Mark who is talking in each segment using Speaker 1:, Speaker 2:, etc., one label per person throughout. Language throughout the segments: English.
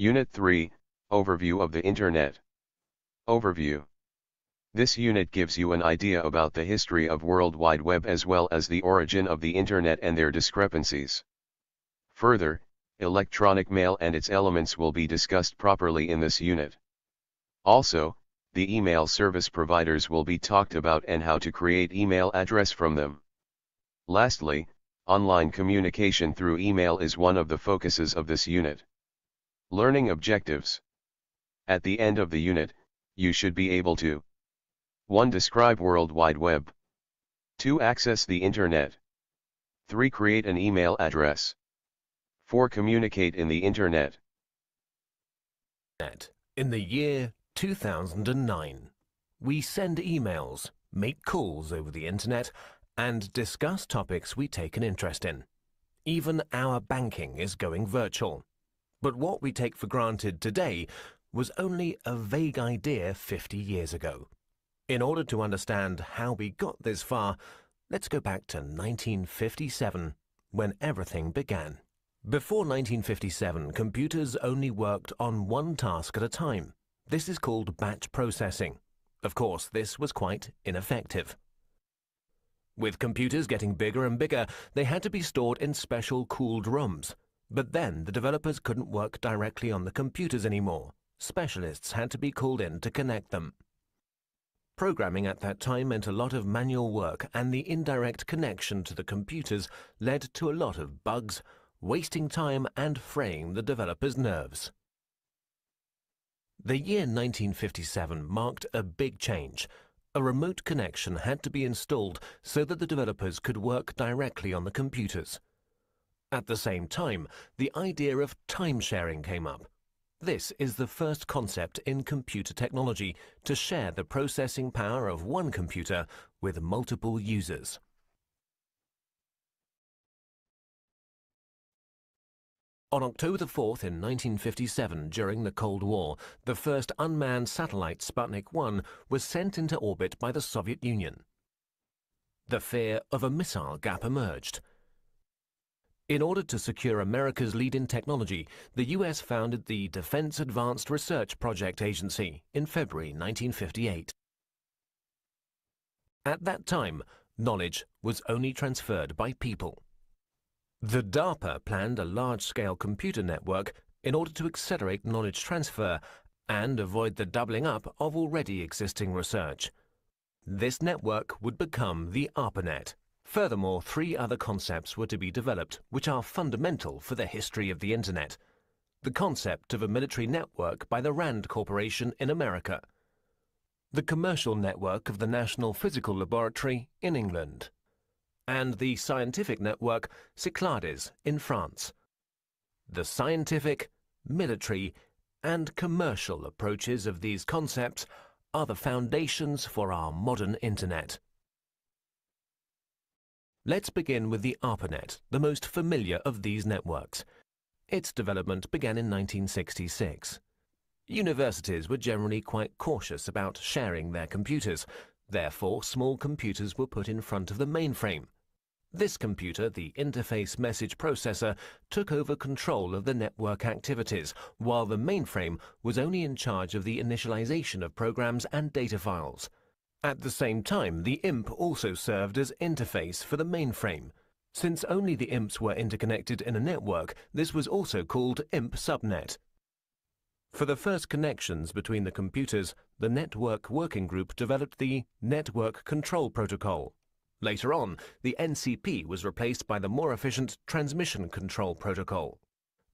Speaker 1: Unit 3, Overview of the Internet. Overview. This unit gives you an idea about the history of World Wide Web as well as the origin of the Internet and their discrepancies. Further, electronic mail and its elements will be discussed properly in this unit. Also, the email service providers will be talked about and how to create email address from them. Lastly, online communication through email is one of the focuses of this unit. Learning objectives. At the end of the unit, you should be able to 1. Describe World Wide Web 2. Access the Internet 3. Create an email address 4. Communicate in the Internet.
Speaker 2: In the year 2009, we send emails, make calls over the Internet, and discuss topics we take an interest in. Even our banking is going virtual. But what we take for granted today was only a vague idea 50 years ago. In order to understand how we got this far, let's go back to 1957, when everything began. Before 1957, computers only worked on one task at a time. This is called batch processing. Of course, this was quite ineffective. With computers getting bigger and bigger, they had to be stored in special cooled rooms. But then the developers couldn't work directly on the computers anymore. Specialists had to be called in to connect them. Programming at that time meant a lot of manual work and the indirect connection to the computers led to a lot of bugs, wasting time and fraying the developers' nerves. The year 1957 marked a big change. A remote connection had to be installed so that the developers could work directly on the computers. At the same time, the idea of time sharing came up. This is the first concept in computer technology to share the processing power of one computer with multiple users. On October 4th in 1957, during the Cold War, the first unmanned satellite Sputnik 1 was sent into orbit by the Soviet Union. The fear of a missile gap emerged. In order to secure America's lead in technology, the US founded the Defense Advanced Research Project Agency in February 1958. At that time, knowledge was only transferred by people. The DARPA planned a large-scale computer network in order to accelerate knowledge transfer and avoid the doubling up of already existing research. This network would become the ARPANET. Furthermore, three other concepts were to be developed, which are fundamental for the history of the Internet. The concept of a military network by the RAND Corporation in America. The commercial network of the National Physical Laboratory in England. And the scientific network Cyclades in France. The scientific, military, and commercial approaches of these concepts are the foundations for our modern Internet. Let's begin with the ARPANET, the most familiar of these networks. Its development began in 1966. Universities were generally quite cautious about sharing their computers. Therefore, small computers were put in front of the mainframe. This computer, the Interface Message Processor, took over control of the network activities, while the mainframe was only in charge of the initialization of programs and data files. At the same time, the IMP also served as interface for the mainframe. Since only the IMPs were interconnected in a network, this was also called IMP subnet. For the first connections between the computers, the Network Working Group developed the Network Control Protocol. Later on, the NCP was replaced by the more efficient Transmission Control Protocol.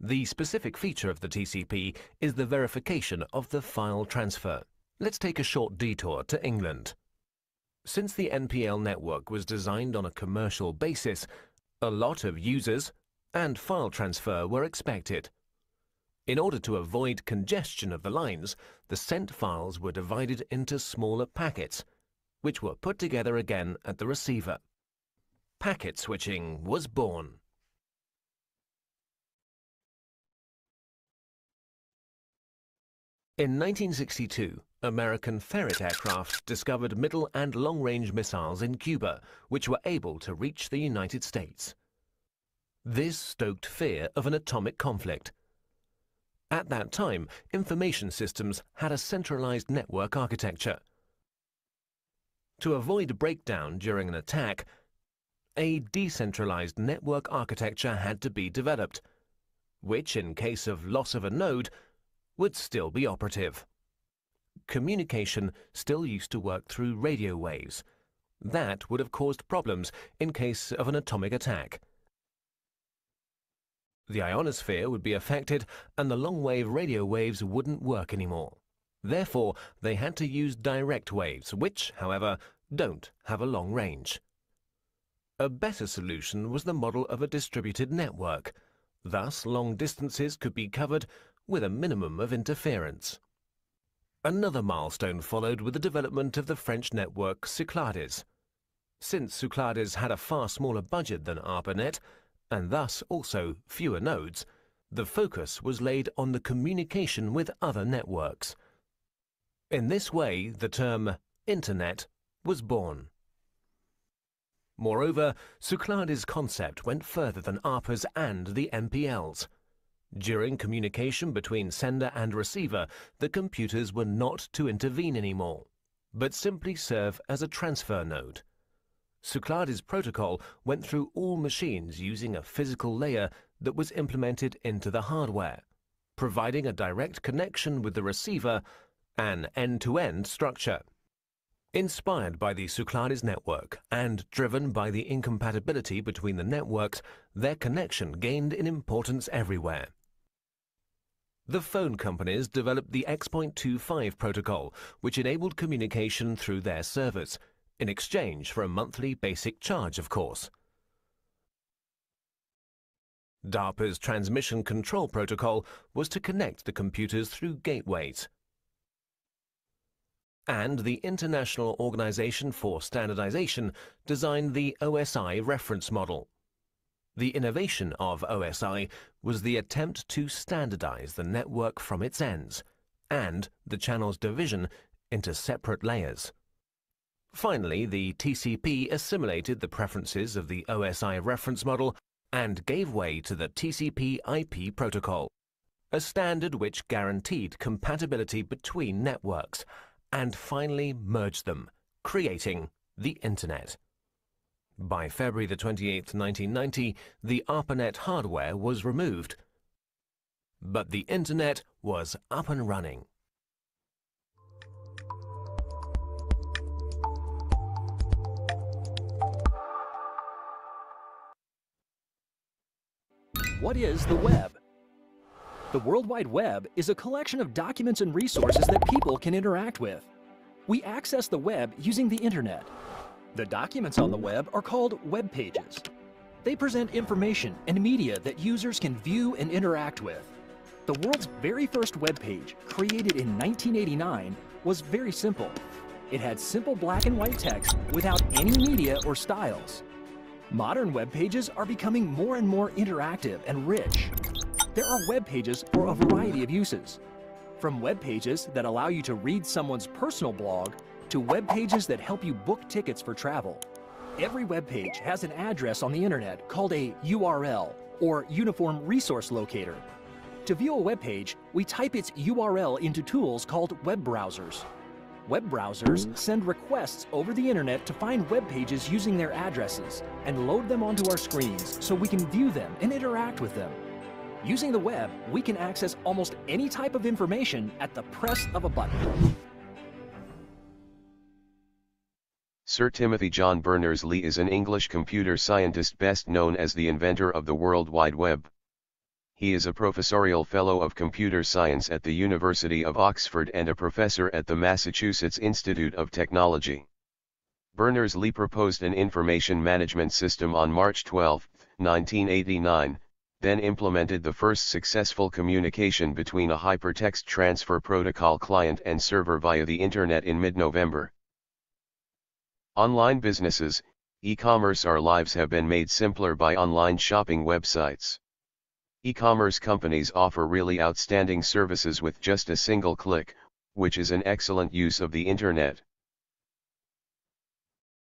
Speaker 2: The specific feature of the TCP is the verification of the file transfer. Let's take a short detour to England. Since the NPL network was designed on a commercial basis, a lot of users and file transfer were expected. In order to avoid congestion of the lines, the sent files were divided into smaller packets, which were put together again at the receiver. Packet switching was born. In 1962, American Ferret aircraft discovered middle and long-range missiles in Cuba, which were able to reach the United States. This stoked fear of an atomic conflict. At that time, information systems had a centralized network architecture. To avoid breakdown during an attack, a decentralized network architecture had to be developed, which, in case of loss of a node, would still be operative. Communication still used to work through radio waves. That would have caused problems in case of an atomic attack. The ionosphere would be affected and the long-wave radio waves wouldn't work anymore. Therefore, they had to use direct waves, which, however, don't have a long range. A better solution was the model of a distributed network. Thus, long distances could be covered with a minimum of interference. Another milestone followed with the development of the French network Cyclades. Since Cyclades had a far smaller budget than ARPANET, and thus also fewer nodes, the focus was laid on the communication with other networks. In this way, the term Internet was born. Moreover, Cyclades' concept went further than ARPA's and the NPL's. During communication between sender and receiver, the computers were not to intervene anymore, but simply serve as a transfer node. Cyclades' protocol went through all machines using a physical layer that was implemented into the hardware, providing a direct connection with the receiver, an end-to-end -end structure. Inspired by the Cyclades network and driven by the incompatibility between the networks, their connection gained in importance everywhere. The phone companies developed the X.25 protocol, which enabled communication through their servers, in exchange for a monthly basic charge, of course. DARPA's transmission control protocol was to connect the computers through gateways. And the International Organization for Standardization designed the OSI reference model. The innovation of OSI was the attempt to standardize the network from its ends and the channel's division into separate layers. Finally, the TCP assimilated the preferences of the OSI reference model and gave way to the TCP IP protocol, a standard which guaranteed compatibility between networks and finally merged them, creating the Internet. By February the 28th, 1990, the ARPANET hardware was removed, but the Internet was up and running.
Speaker 3: What is the web? The World Wide Web is a collection of documents and resources that people can interact with. We access the web using the internet. The documents on the web are called web pages. They present information and media that users can view and interact with. The world's very first web page, created in 1989, was very simple. It had simple black and white text without any media or styles. Modern web pages are becoming more and more interactive and rich. There are web pages for a variety of uses. From web pages that allow you to read someone's personal blog to web pages that help you book tickets for travel. Every web page has an address on the internet called a URL or Uniform Resource Locator. To view a web page, we type its URL into tools called web browsers. Web browsers send requests over the internet to find web pages using their addresses and load them onto our screens so we can view them and interact with them. Using the web, we can access almost any type of information at the press of a button.
Speaker 1: Sir Timothy John Berners-Lee is an English computer scientist best known as the inventor of the World Wide Web. He is a professorial fellow of computer science at the University of Oxford and a professor at the Massachusetts Institute of Technology. Berners-Lee proposed an information management system on March 12, 1989, then implemented the first successful communication between a hypertext transfer protocol client and server via the Internet in mid-November. Online businesses, e-commerce Our lives have been made simpler by online shopping websites. E-commerce companies offer really outstanding services with just a single click, which is an excellent use of the internet.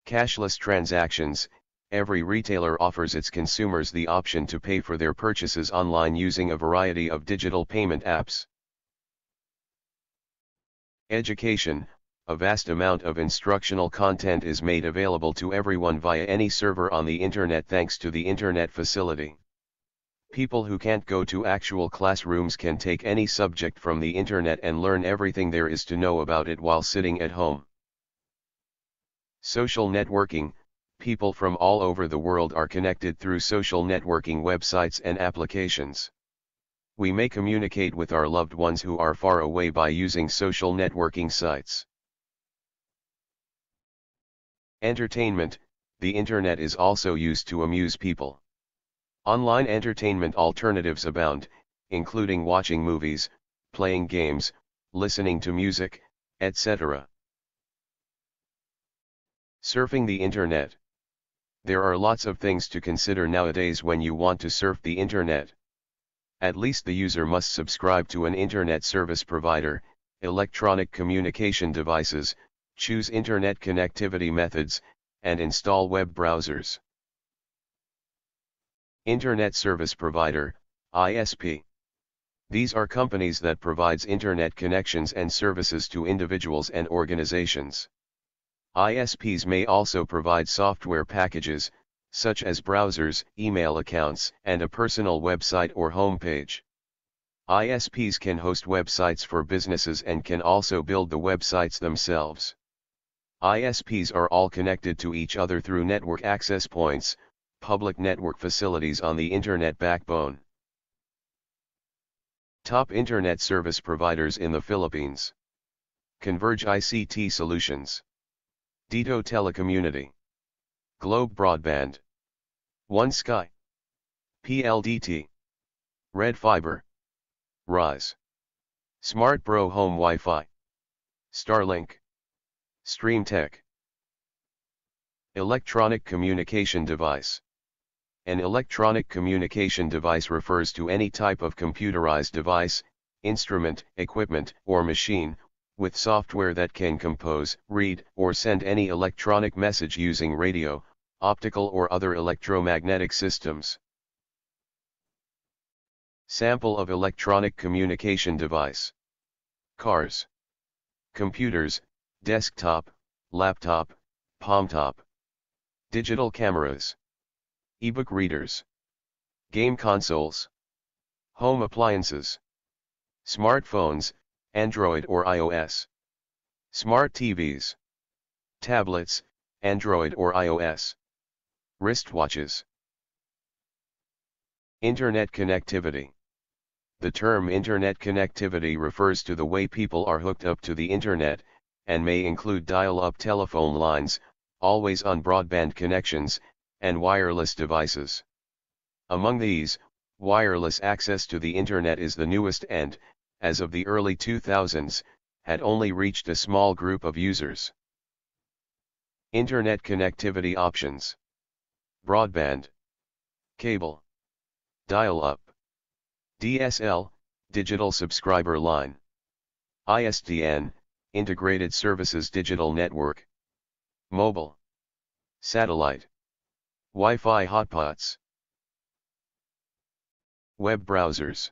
Speaker 1: Cashless transactions, every retailer offers its consumers the option to pay for their purchases online using a variety of digital payment apps. Education, a vast amount of instructional content is made available to everyone via any server on the internet thanks to the internet facility. People who can't go to actual classrooms can take any subject from the internet and learn everything there is to know about it while sitting at home. Social networking, people from all over the world are connected through social networking websites and applications. We may communicate with our loved ones who are far away by using social networking sites. Entertainment, the internet is also used to amuse people. Online entertainment alternatives abound, including watching movies, playing games, listening to music, etc. Surfing the internet. There are lots of things to consider nowadays when you want to surf the internet. At least the user must subscribe to an internet service provider, electronic communication devices, choose internet connectivity methods, and install web browsers. Internet Service Provider, ISP. These are companies that provides internet connections and services to individuals and organizations. ISPs may also provide software packages, such as browsers, email accounts, and a personal website or homepage. ISPs can host websites for businesses and can also build the websites themselves. ISPs are all connected to each other through network access points, public network facilities on the Internet backbone. Top Internet service providers in the Philippines. Converge ICT Solutions. Dito Telecommunity. Globe Broadband. One Sky. PLDT. Red Fiber. Rise. Smart Bro Home Wi-Fi. Starlink. StreamTech. Electronic Communication Device. An electronic communication device refers to any type of computerized device, instrument, equipment, or machine, with software that can compose, read, or send any electronic message using radio, optical or other electromagnetic systems. Sample of electronic communication device. Cars. Computers, desktop, laptop, palm top, Digital cameras. Ebook readers. Game consoles. Home appliances. Smartphones, Android or iOS. Smart TVs. Tablets, Android or iOS. Wristwatches. Internet connectivity. The term Internet connectivity refers to the way people are hooked up to the Internet, and may include dial-up telephone lines, always-on broadband connections, and wireless devices. Among these, wireless access to the Internet is the newest and, as of the early 2000s, had only reached a small group of users. Internet connectivity options. Broadband. Cable. Dial-up. DSL, Digital Subscriber Line. ISDN, Integrated Services Digital Network. Mobile. Satellite. Wi-Fi hotspots. Web browsers.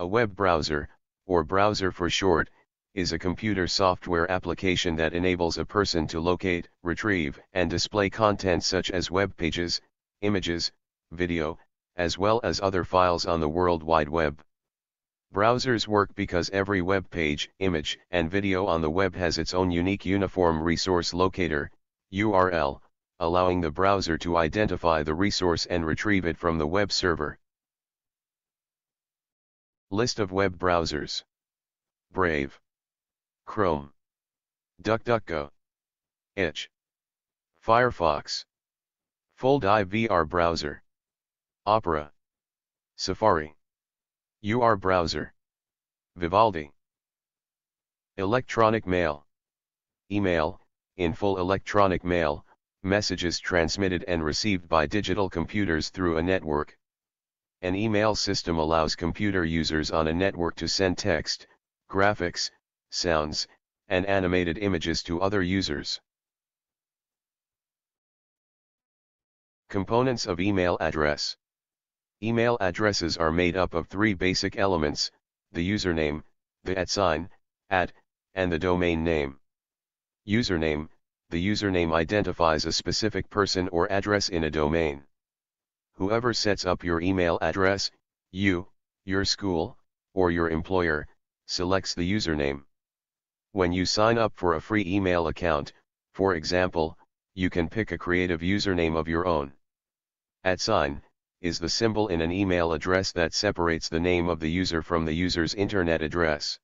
Speaker 1: A web browser, or browser for short, is a computer software application that enables a person to locate, retrieve, and display content such as web pages, images, video, as well as other files on the World Wide Web. Browsers work because every web page, image, and video on the web has its own unique Uniform Resource Locator, URL, allowing the browser to identify the resource and retrieve it from the web server. List of web browsers. Brave. Chrome. DuckDuckGo. Edge. Firefox. Fold-i VR browser. Opera. Safari. UR browser. Vivaldi. Electronic mail. Email, in full electronic mail, messages transmitted and received by digital computers through a network. An email system allows computer users on a network to send text, graphics, sounds, and animated images to other users. Components of email address. Email addresses are made up of three basic elements, the username, the at sign, at, and the domain name. Username, the username identifies a specific person or address in a domain. Whoever sets up your email address, you, your school, or your employer, selects the username. When you sign up for a free email account, for example, you can pick a creative username of your own. At sign, is the symbol in an email address that separates the name of the user from the user's internet address.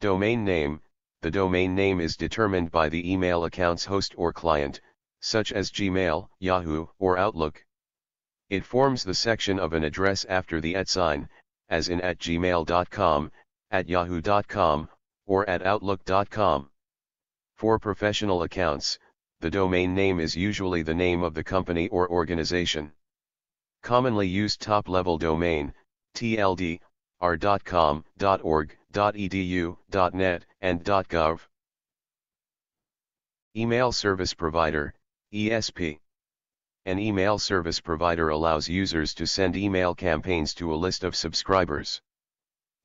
Speaker 1: Domain name, the domain name is determined by the email account's host or client, such as Gmail, Yahoo, or Outlook. It forms the section of an address after the at sign, as in at gmail.com, at yahoo.com, or at outlook.com. For professional accounts, the domain name is usually the name of the company or organization. Commonly used top-level domain, TLD, are .com, .org, .edu, .net, and .gov. Email Service Provider, ESP. An email service provider allows users to send email campaigns to a list of subscribers.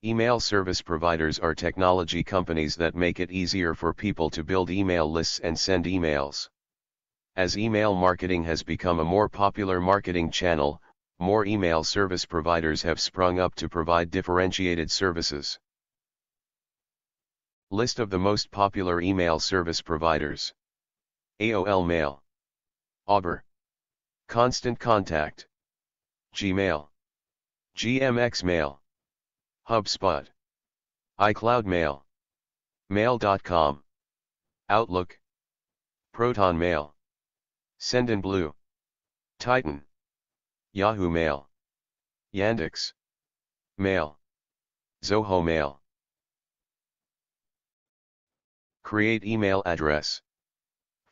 Speaker 1: Email service providers are technology companies that make it easier for people to build email lists and send emails. As email marketing has become a more popular marketing channel, more email service providers have sprung up to provide differentiated services. List of the most popular email service providers. AOL Mail. AWeber. Constant Contact. Gmail. GMX Mail. HubSpot. iCloud Mail. Mail.com. Outlook. Proton Mail. Sendinblue. Titan. Yahoo Mail. Yandex. Mail. Zoho Mail. Create email address.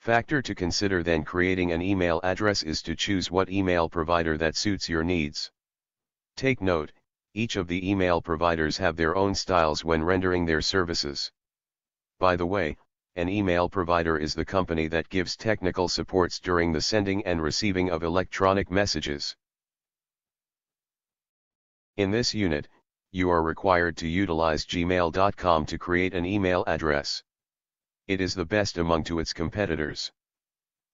Speaker 1: Factor to consider then creating an email address is to choose what email provider that suits your needs. Take note, each of the email providers have their own styles when rendering their services. By the way, an email provider is the company that gives technical supports during the sending and receiving of electronic messages. In this unit, you are required to utilize gmail.com to create an email address. It is the best among to its competitors.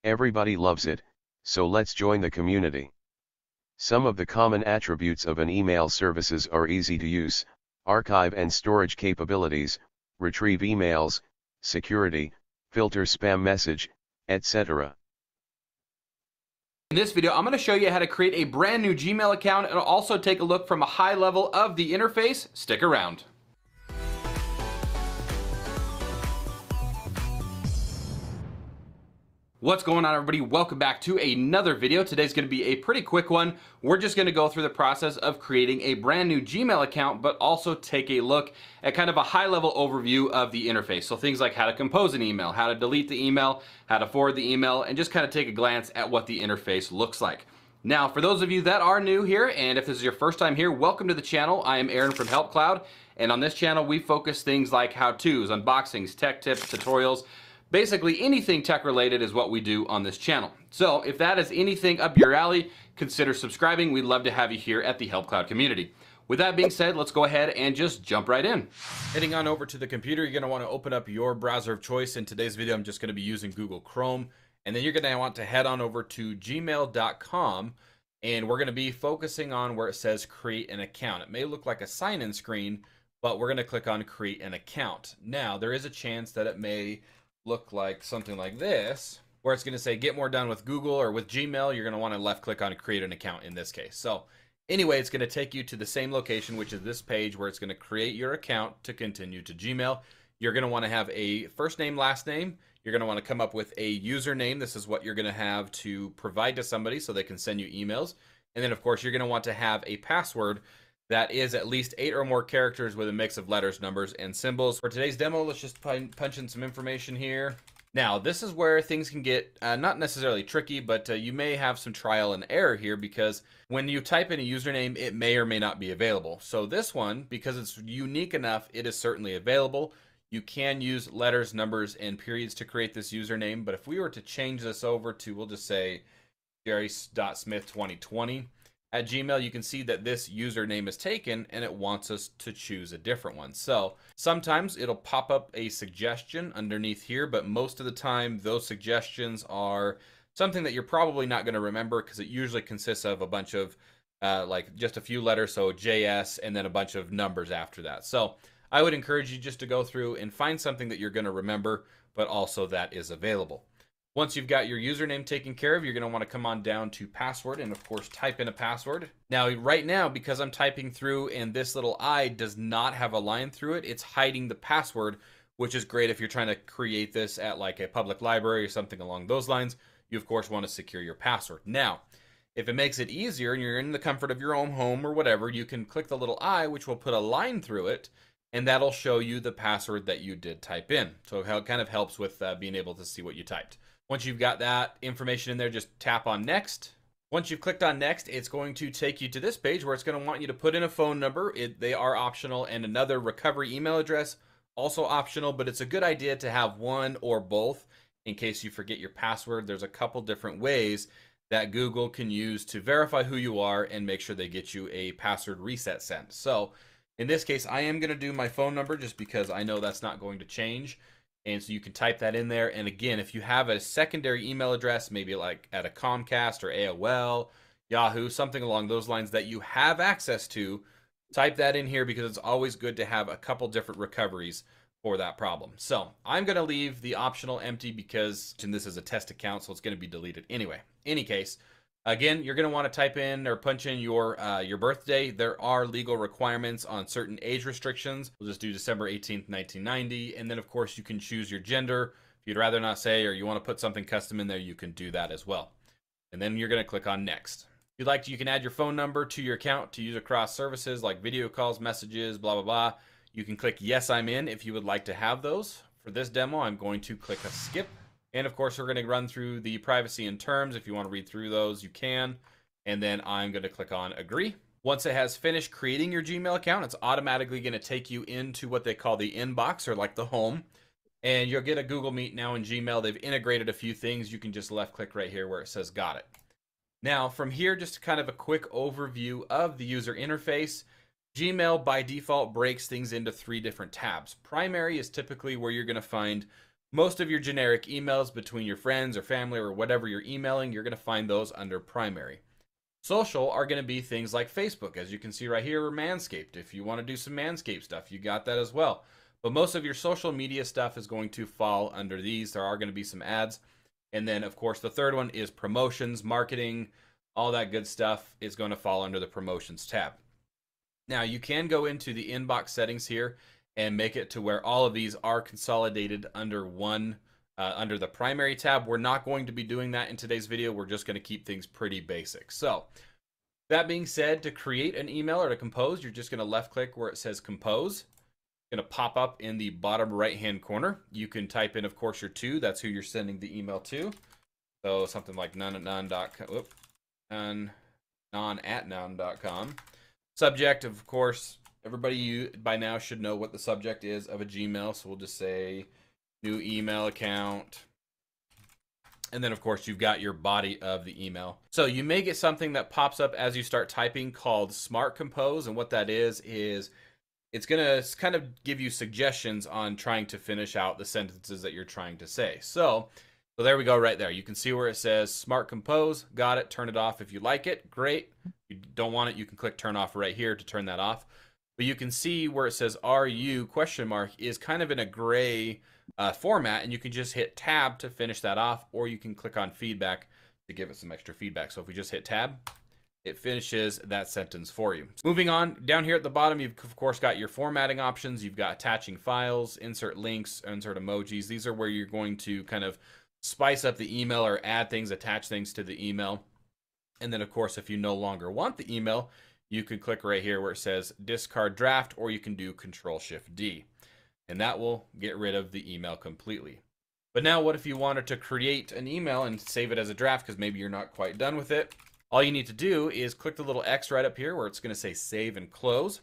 Speaker 1: Everybody loves it, so let's join the community. Some of the common attributes of an email services are easy to use, archive and storage capabilities, retrieve emails, security, filter spam message, etc.
Speaker 4: In this video, I'm going to show you how to create a brand new Gmail account and also take a look from a high level of the interface. Stick around. What's going on everybody? Welcome back to another video. Today's going to be a pretty quick one. We're just going to go through the process of creating a brand new Gmail account, but also take a look at kind of a high level overview of the interface. So things like how to compose an email, how to delete the email, how to forward the email, and just kind of take a glance at what the interface looks like. Now, for those of you that are new here, and if this is your first time here, welcome to the channel. I am Aaron from Help Cloud, and on this channel, we focus things like how-tos, unboxings, tech tips, tutorials, Basically, anything tech related is what we do on this channel. So if that is anything up your alley, consider subscribing. We'd love to have you here at the Help Cloud community. With that being said, let's go ahead and just jump right in. Heading on over to the computer, you're going to want to open up your browser of choice. In today's video, I'm just going to be using Google Chrome. And then you're going to want to head on over to gmail.com and we're going to be focusing on where it says create an account. It may look like a sign-in screen, but we're going to click on create an account. Now, there is a chance that it may look like something like this, where it's going to say get more done with Google or with Gmail. You're going to want to left click on create an account in this case. So anyway, it's going to take you to the same location, which is this page where it's going to create your account to continue to Gmail. You're going to want to have a first name, last name. You're going to want to come up with a username. This is what you're going to have to provide to somebody so they can send you emails. And then, of course, you're going to want to have a password that is at least eight or more characters with a mix of letters, numbers, and symbols. For today's demo, let's just punch in some information here. Now, this is where things can get uh, not necessarily tricky, but uh, you may have some trial and error here because when you type in a username, it may or may not be available. So this one, because it's unique enough, it is certainly available. You can use letters, numbers, and periods to create this username, but if we were to change this over to, we'll just say jerry.smith2020 at Gmail, you can see that this username is taken and it wants us to choose a different one. So sometimes it'll pop up a suggestion underneath here, but most of the time those suggestions are something that you're probably not going to remember because it usually consists of a bunch of uh, like just a few letters, so JS, and then a bunch of numbers after that. So I would encourage you just to go through and find something that you're going to remember, but also that is available. Once you've got your username taken care of, you're going to want to come on down to password and of course type in a password. Now, right now, because I'm typing through and this little I does not have a line through it, it's hiding the password, which is great if you're trying to create this at like a public library or something along those lines. You of course want to secure your password. Now, if it makes it easier and you're in the comfort of your own home or whatever, you can click the little I, which will put a line through it, and that'll show you the password that you did type in. So it kind of helps with uh, being able to see what you typed. Once you've got that information in there, just tap on next. Once you've clicked on next, it's going to take you to this page where it's going to want you to put in a phone number. It, they are optional and another recovery email address, also optional, but it's a good idea to have one or both in case you forget your password. There's a couple different ways that Google can use to verify who you are and make sure they get you a password reset sent. So in this case, I am going to do my phone number just because I know that's not going to change. And so you can type that in there. And again, if you have a secondary email address, maybe like at a Comcast or AOL, Yahoo, something along those lines that you have access to, type that in here because it's always good to have a couple different recoveries for that problem. So I'm going to leave the optional empty because this is a test account, so it's going to be deleted anyway. Any case, Again, you're going to want to type in or punch in your uh, your birthday. There are legal requirements on certain age restrictions. We'll just do December 18th, 1990. And then, of course, you can choose your gender. If you'd rather not say or you want to put something custom in there, you can do that as well. And then you're going to click on Next. If you'd like to, you can add your phone number to your account to use across services like video calls, messages, blah, blah, blah. You can click Yes, I'm in if you would like to have those. For this demo, I'm going to click a skip and of course, we're going to run through the privacy and terms. If you want to read through those, you can. And then I'm going to click on agree. Once it has finished creating your Gmail account, it's automatically going to take you into what they call the inbox or like the home. And you'll get a Google Meet now in Gmail. They've integrated a few things. You can just left click right here where it says got it. Now, from here, just kind of a quick overview of the user interface. Gmail by default breaks things into three different tabs. Primary is typically where you're going to find most of your generic emails between your friends or family or whatever you're emailing, you're going to find those under primary. Social are going to be things like Facebook, as you can see right here, or Manscaped. If you want to do some Manscaped stuff, you got that as well. But most of your social media stuff is going to fall under these. There are going to be some ads. And then, of course, the third one is promotions, marketing, all that good stuff is going to fall under the promotions tab. Now, you can go into the inbox settings here and make it to where all of these are consolidated under one uh, under the primary tab. We're not going to be doing that in today's video. We're just going to keep things pretty basic. So that being said, to create an email or to compose, you're just going to left click where it says compose. Going to pop up in the bottom right hand corner. You can type in, of course, your to. That's who you're sending the email to. So something like none none, non at none.com. Subject, of course, everybody you by now should know what the subject is of a Gmail. So we'll just say new email account. And then, of course, you've got your body of the email. So you may get something that pops up as you start typing called Smart Compose. And what that is, is it's going to kind of give you suggestions on trying to finish out the sentences that you're trying to say. So, so there we go right there. You can see where it says Smart Compose. Got it. Turn it off if you like it. Great. If you don't want it, you can click Turn Off right here to turn that off but you can see where it says "Are question mark is kind of in a gray uh, format, and you can just hit Tab to finish that off, or you can click on feedback to give it some extra feedback. So if we just hit Tab, it finishes that sentence for you. Moving on, down here at the bottom, you've of course got your formatting options. You've got attaching files, insert links, insert emojis. These are where you're going to kind of spice up the email or add things, attach things to the email. And then, of course, if you no longer want the email, you can click right here where it says discard draft, or you can do Control Shift D. And that will get rid of the email completely. But now, what if you wanted to create an email and save it as a draft because maybe you're not quite done with it? All you need to do is click the little X right up here where it's going to say save and close.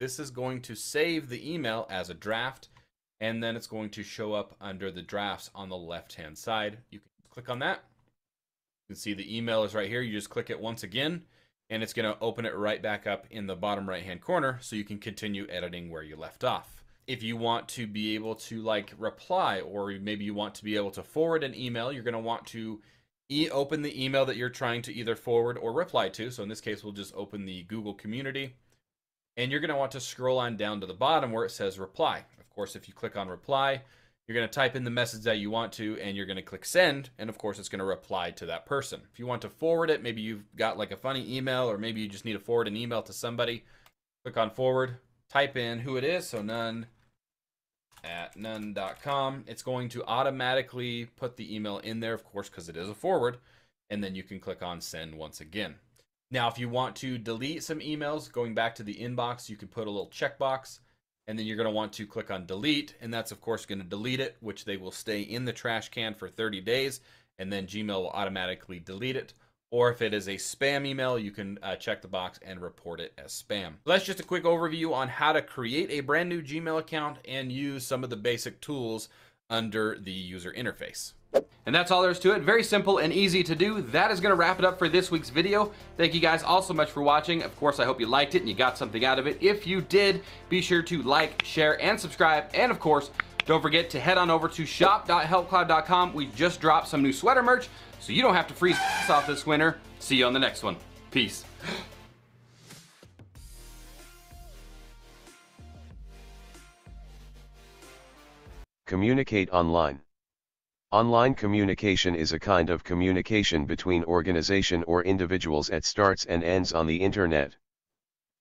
Speaker 4: This is going to save the email as a draft, and then it's going to show up under the drafts on the left hand side. You can click on that, You can see the email is right here. You just click it once again, and it's going to open it right back up in the bottom right hand corner so you can continue editing where you left off. If you want to be able to like reply, or maybe you want to be able to forward an email, you're going to want to e open the email that you're trying to either forward or reply to. So in this case, we'll just open the Google Community. And you're going to want to scroll on down to the bottom where it says reply. Of course, if you click on reply, you're going to type in the message that you want to, and you're going to click send. And of course, it's going to reply to that person. If you want to forward it, maybe you've got like a funny email, or maybe you just need to forward an email to somebody, click on forward, type in who it is. So none at none.com. It's going to automatically put the email in there, of course, because it is a forward. And then you can click on send once again. Now, if you want to delete some emails, going back to the inbox, you can put a little checkbox and then you're going to want to click on delete and that's of course going to delete it which they will stay in the trash can for 30 days and then gmail will automatically delete it. Or if it is a spam email you can uh, check the box and report it as spam. That's just a quick overview on how to create a brand new gmail account and use some of the basic tools under the user interface and that's all there is to it. Very simple and easy to do. That is going to wrap it up for this week's video. Thank you guys all so much for watching. Of course, I hope you liked it and you got something out of it. If you did, be sure to like, share, and subscribe. And of course, don't forget to head on over to shop.helpcloud.com. We just dropped some new sweater merch, so you don't have to freeze off this winter. See you on the next one. Peace.
Speaker 1: Communicate online. Online communication is a kind of communication between organization or individuals at starts and ends on the internet.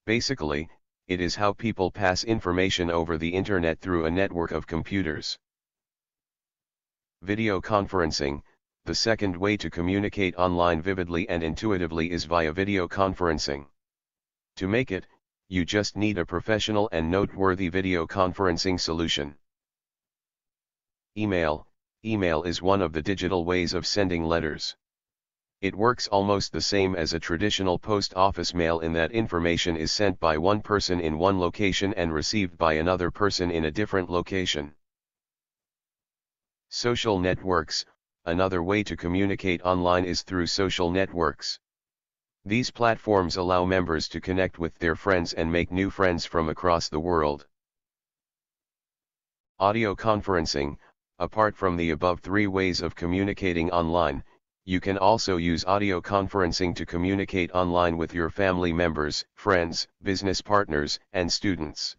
Speaker 1: Basically, it is how people pass information over the internet through a network of computers. Video conferencing, the second way to communicate online vividly and intuitively is via video conferencing. To make it, you just need a professional and noteworthy video conferencing solution. Email, Email is one of the digital ways of sending letters. It works almost the same as a traditional post office mail in that information is sent by one person in one location and received by another person in a different location. Social networks, another way to communicate online is through social networks. These platforms allow members to connect with their friends and make new friends from across the world. Audio conferencing, Apart from the above three ways of communicating online, you can also use audio conferencing to communicate online with your family members, friends, business partners, and students.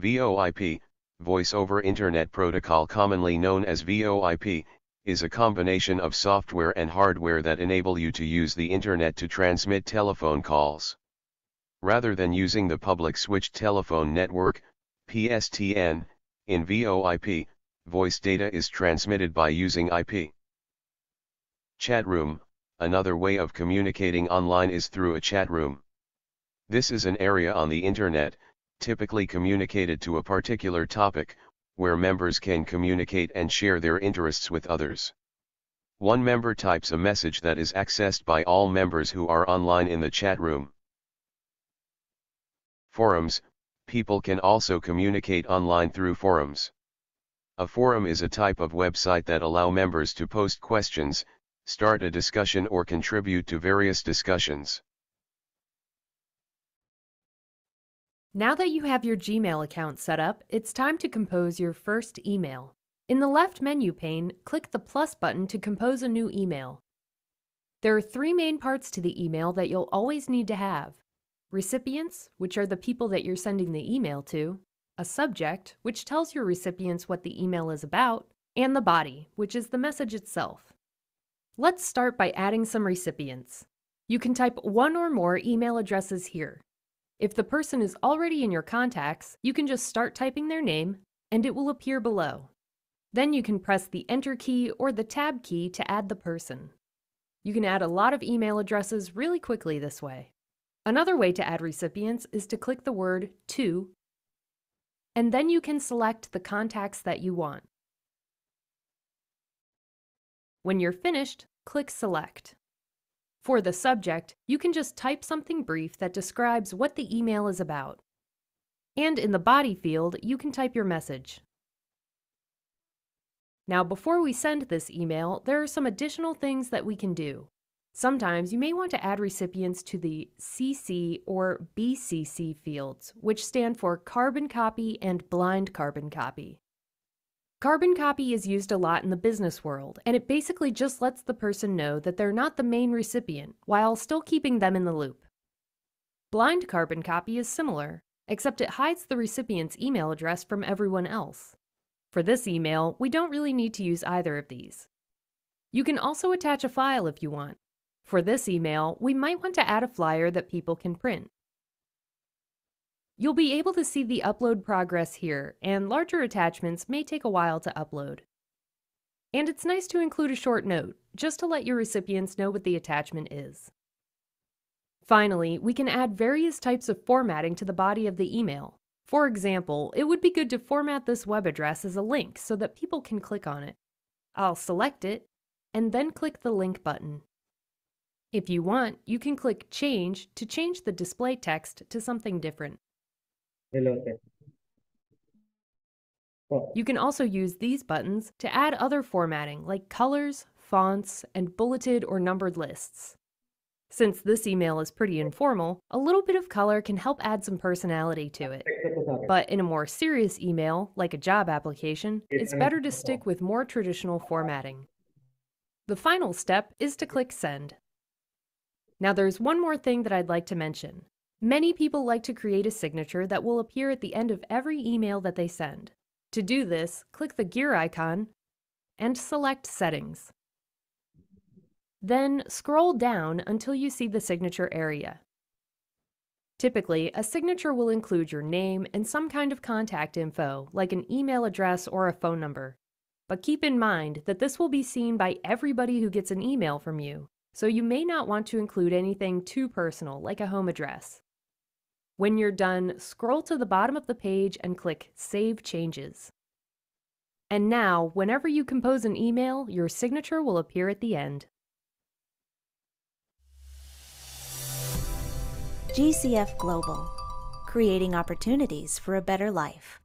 Speaker 1: VoIP, Voice over Internet Protocol commonly known as VoIP, is a combination of software and hardware that enable you to use the Internet to transmit telephone calls. Rather than using the public switched telephone network, PSTN, in VoIP, voice data is transmitted by using IP. Chat room, another way of communicating online is through a chat room. This is an area on the internet, typically communicated to a particular topic, where members can communicate and share their interests with others. One member types a message that is accessed by all members who are online in the chat room. Forums, people can also communicate online through forums. A forum is a type of website that allow members to post questions, start a discussion or contribute to various discussions.
Speaker 5: Now that you have your Gmail account set up, it's time to compose your first email. In the left menu pane, click the plus button to compose a new email. There are three main parts to the email that you'll always need to have recipients, which are the people that you're sending the email to, a subject, which tells your recipients what the email is about, and the body, which is the message itself. Let's start by adding some recipients. You can type one or more email addresses here. If the person is already in your contacts, you can just start typing their name, and it will appear below. Then you can press the Enter key or the Tab key to add the person. You can add a lot of email addresses really quickly this way. Another way to add recipients is to click the word To, and then you can select the contacts that you want. When you're finished, click Select. For the subject, you can just type something brief that describes what the email is about. And in the body field, you can type your message. Now, before we send this email, there are some additional things that we can do. Sometimes you may want to add recipients to the CC or BCC fields, which stand for carbon copy and blind carbon copy. Carbon copy is used a lot in the business world, and it basically just lets the person know that they're not the main recipient while still keeping them in the loop. Blind carbon copy is similar, except it hides the recipient's email address from everyone else. For this email, we don't really need to use either of these. You can also attach a file if you want, for this email, we might want to add a flyer that people can print. You'll be able to see the upload progress here, and larger attachments may take a while to upload. And it's nice to include a short note, just to let your recipients know what the attachment is. Finally, we can add various types of formatting to the body of the email. For example, it would be good to format this web address as a link so that people can click on it. I'll select it, and then click the link button. If you want, you can click Change to change the display text to something different.
Speaker 6: Oh,
Speaker 5: You can also use these buttons to add other formatting like colors, fonts, and bulleted or numbered lists. Since this email is pretty informal, a little bit of color can help add some personality to it. But in a more serious email, like a job application, it's better to stick with more traditional formatting. The final step is to click Send. Now there's one more thing that I'd like to mention. Many people like to create a signature that will appear at the end of every email that they send. To do this, click the gear icon and select Settings. Then scroll down until you see the signature area. Typically, a signature will include your name and some kind of contact info, like an email address or a phone number. But keep in mind that this will be seen by everybody who gets an email from you, so you may not want to include anything too personal, like a home address. When you're done, scroll to the bottom of the page and click Save Changes. And now, whenever you compose an email, your signature will appear at the end.
Speaker 7: GCF Global, creating opportunities for a better life.